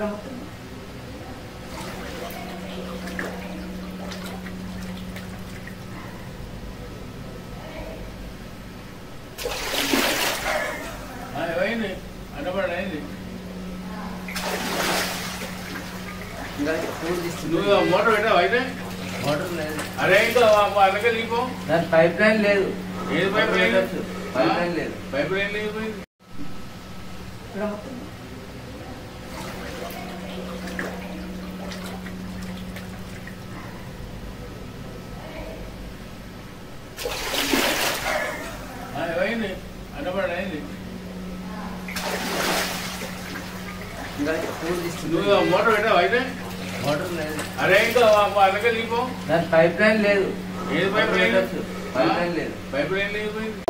రమ్ముతుంది అయింది. అన్నపడి నువ్వు మోటార్ పెట్టావు అయితే? మోటార్ లేదు. అరే అలాగే నీకు పైప్ లైన్ లేదు. ఏది పైప్ లైన్ పైప్ లైన్ లేదు. పైప్ లైన్ లేదు అన్నపడి అయింది నువ్వు మోటార్ పెట్టావు అయితే? మోటార్ లేదు. అరే ఇంకా పైప్ లైన్ లేదు. ఏది పైప్ లైన్? పైప్ లైన్ లేదు. పైప్ లైన్ లేదు.